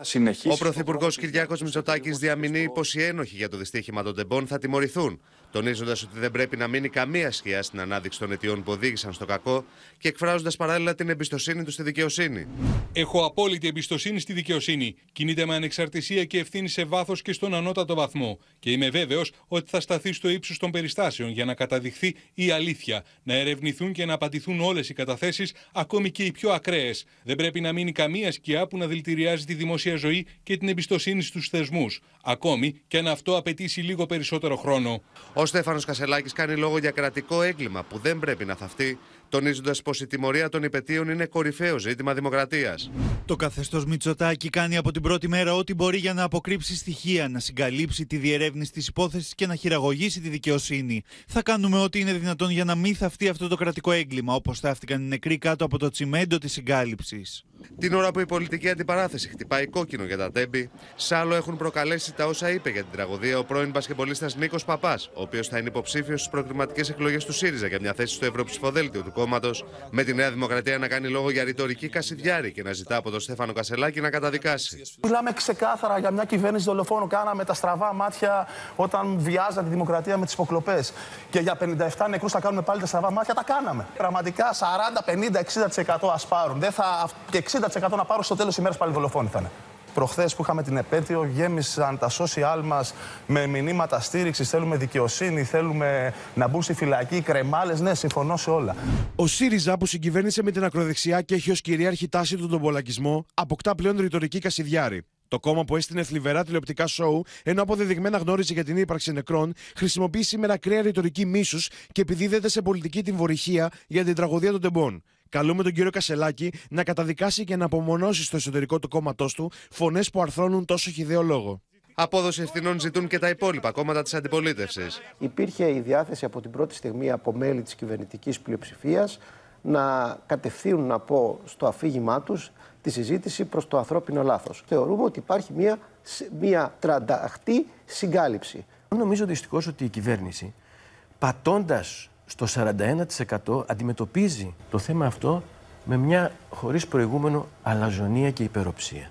Θα συνεχίσει. Ο Πρωθυπουργός Κυριάκος Μητσοτάκης διαμηνύει πως οι ένοχοι για το δυστύχημα των τεμπών θα τιμωρηθούν, τονίζοντας ότι δεν πρέπει να μείνει καμία σκιά στην ανάδειξη των αιτιών που οδήγησαν στο κακό και εκφράζοντας παράλληλα την εμπιστοσύνη του στη δικαιοσύνη. Έχω απόλυτη εμπιστοσύνη στη δικαιοσύνη. Κινείται με ανεξαρτησία και ευθύνη σε βάθος και στον ανώτατο βαθμό. Και είμαι βέβαιος ότι θα σταθεί στο ύψος των περιστάσεων για να καταδειχθεί η αλήθεια, να ερευνηθούν και να απαντηθούν όλες οι καταθέσεις, ακόμη και οι πιο ακραίες. Δεν πρέπει να μείνει καμία σκιά που να δηλητηριάζει τη δημόσια ζωή και την εμπιστοσύνη στους θεσμούς. Ακόμη και αν αυτό απαιτήσει λίγο περισσότερο χρόνο. Ο Στέφανος Κασελάκης κάνει λόγο για κρατικό έγκλημα που δεν πρέπει να θαυτεί, τονίζοντας πως η τιμωρία των υπετίων είναι κορυφαίο ζήτημα δημοκρατίας. Το καθεστώς Μητσοτάκη κάνει από την πρώτη μέρα ό,τι μπορεί για να αποκρύψει στοιχεία, να συγκαλύψει τη διερεύνηση της υπόθεσης και να χειραγωγήσει τη δικαιοσύνη. Θα κάνουμε ό,τι είναι δυνατόν για να μην θαυτεί αυτό το κρατικό έγκλημα, όπως θαύτηκαν οι νεκροί κάτω από το τσιμέντο της συγκάλυψης. Την ώρα που η πολιτική αντιπαράθεση χτυπάει κόκκινο για τα τέμπη, σ' άλλο έχουν προκαλέσει τα όσα είπε για την τραγωδία ο πρώην μπασκεμπολίστας Νίκος Παπάς, ο οποίος θα είναι υποψήφιος στις προκριματικές εκλογές του ΣΥΡΙΖΑ για μια θέση στο Ευρωψηφοδέλτιο του κόμματος, με τη Νέα Δημοκρατία να κάνει λόγο για ρητορική κασιδιάρη και να ζητά από τον Στέφανο Κασελάκη να καταδικάσει. Μιλάμε ξεκάθαρα για μια κυβέρνηση δολοφόνου. Κάναμε τα στραβά μάτια όταν βιάζαν τη δημοκρατία με τις υποκλοπές. Και για 57 νεκρούς θα κάνουμε πάλι τα στραβά μάτια. Τα κάναμε. Πραγματικά 40, 50, 60% ας πάρουν. Δεν θα... Και 60% να πάρουν στο τέλος ημέρας πάλι δολοφόνοι θα είναι. Προχθές που είχαμε την επέτειο, γέμισαν τα social μας με μηνύματα στήριξης. Θέλουμε δικαιοσύνη, θέλουμε να μπουν στη φυλακή, κρεμάλες. Ναι, συμφωνώ σε όλα. Ο ΣΥΡΙΖΑ που συγκυβέρνησε με την ακροδεξιά και έχει ως κυρίαρχη τάση τον τομπολακισμό, αποκτά πλέον ρητορική κασιδιάρη. Το κόμμα που έστεινε θλιβερά τηλεοπτικά σοου, ενώ αποδεδειγμένα γνώριζε για την ύπαρξη νεκρών, χρησιμοποιεί σήμερα ακραία ρητορική μίσους και επιδίδεται σε πολιτική την βορυχία για την τραγωδία των τεμπών. Καλούμε τον κύριο Κασελάκη να καταδικάσει και να απομονώσει στο εσωτερικό του κόμματός του φωνές που αρθρώνουν τόσο χιδαίο λόγο. Απόδοση ευθυνών ζητούν και τα υπόλοιπα κόμματα της αντιπολίτευσης. Υπήρχε η διάθεση από την πρώτη στιγμή από μέλη της κυβερνητικής πλειοψηφίας να κατευθύνουν, να πω, στο αφήγημά τους τη συζήτηση προς το ανθρώπινο λάθος. Θεωρούμε ότι υπάρχει μια, μια τρανταχτή συγκάλυψη. Νομίζω δυστυχώς ότι η κυβέρνηση, πατώντας στο 41% αντιμετωπίζει το θέμα αυτό με μια χωρίς προηγούμενο αλαζονία και υπεροψία.